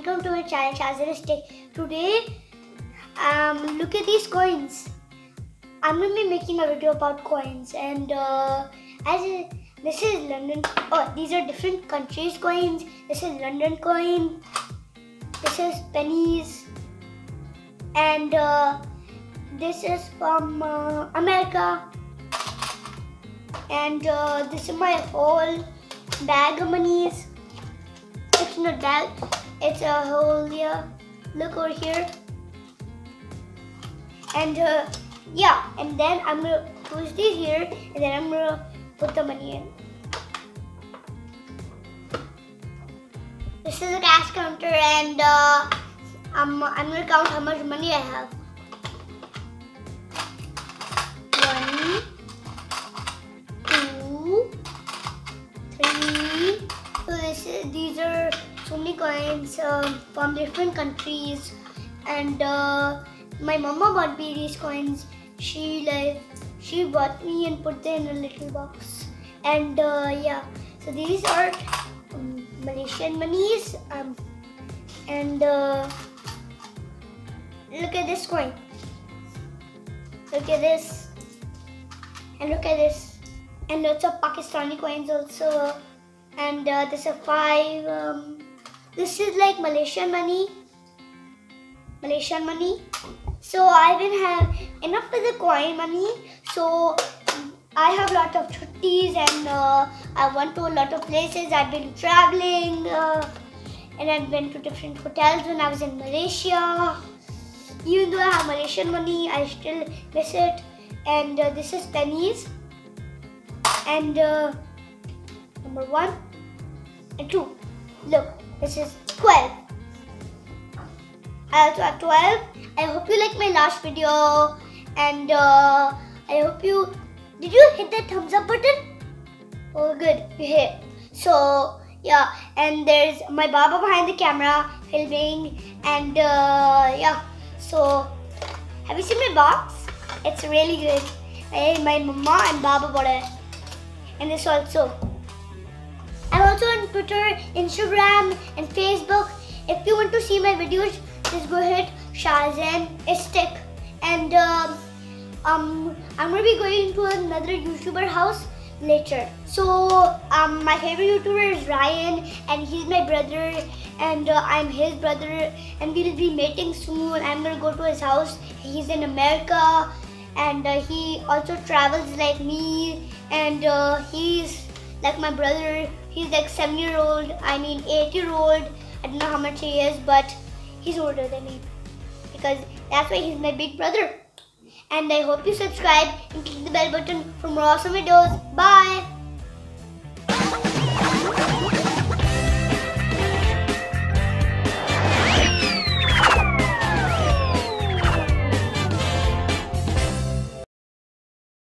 my channel Shahzainistic. Today, um, look at these coins. I'm gonna be making a video about coins, and uh, as a, this is London. Oh, these are different countries' coins. This is London coin. This is pennies, and uh, this is from uh, America. And uh, this is my whole bag of monies. It's not bag. It's a whole yeah. Look over here. And uh, yeah, and then I'm gonna push this here, and then I'm gonna put the money in. This is a cash counter, and uh, I'm I'm gonna count how much money I have. One, two, three. So this is, these are so many coins um, from different countries, and uh, my mama bought me these coins. She like she bought me and put them in a little box, and uh, yeah. So these are um, Malaysian monies, um, and uh, look at this coin. Look at this, and look at this, and lots of Pakistani coins also, and uh, this is five. Um, this is like Malaysian money. Malaysian money. So I didn't have enough for the coin money. So I have a lot of chuttis and uh, I went to a lot of places. I've been traveling uh, and I've been to different hotels when I was in Malaysia. Even though I have Malaysian money, I still miss it. And uh, this is pennies. And uh, number one and two. Look, this is 12. I also have 12. I hope you like my last video and uh, I hope you did you hit that thumbs up button? Oh good, you hit. So yeah, and there's my Baba behind the camera filming and uh, yeah. So have you seen my box? It's really good. And my mama and Baba bought it. And this also. I'm also on Twitter, Instagram, and Facebook. If you want to see my videos, just go hit Shazan Stick. And um, um, I'm gonna be going to another YouTuber house later. So um, my favorite YouTuber is Ryan, and he's my brother, and uh, I'm his brother, and we'll be meeting soon. I'm gonna go to his house. He's in America, and uh, he also travels like me, and uh, he's like my brother. He's like seven year old. I mean eight year old. I don't know how much he is, but he's older than me because that's why he's my big brother. And I hope you subscribe and click the bell button for more awesome videos. Bye!